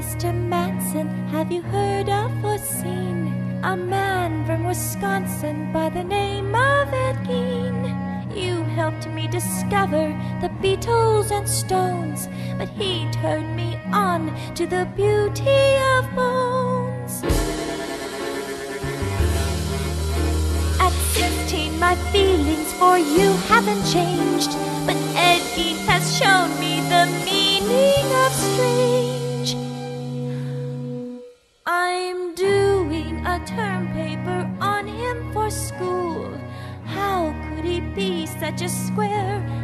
Mr. Manson, have you heard of or seen a man from Wisconsin by the name of Ed Gein? You helped me discover the Beatles and Stones, but he turned me on to the beauty of bones. At 16, my feelings for you haven't changed, but Ed Gein has shown me the meaning such a square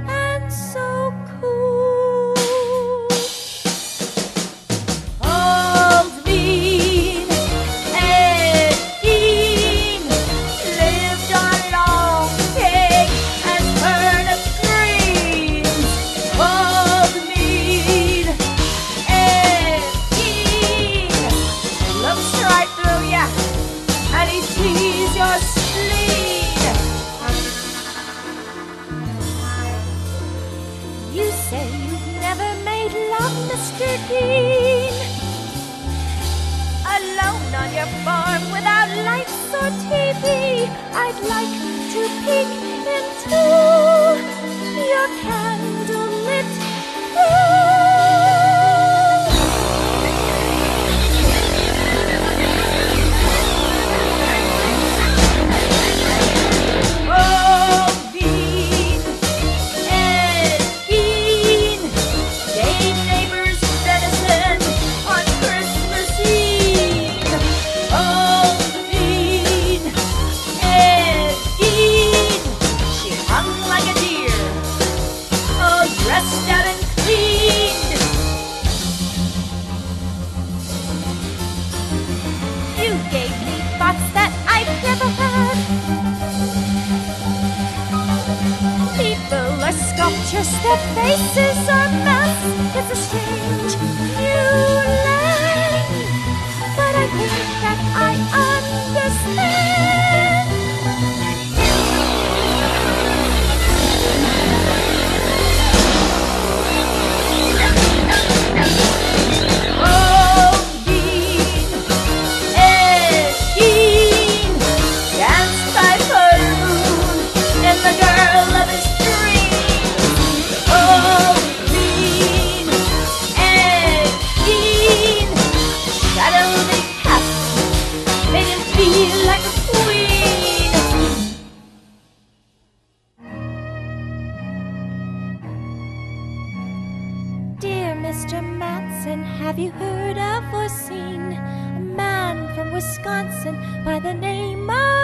Mr. Dean. Alone on your farm without lights or TV, I'd like to peek into your candlelit sculptures, their faces are masks. It's a strange Mr. Manson. Have you heard of or seen a man from Wisconsin by the name of?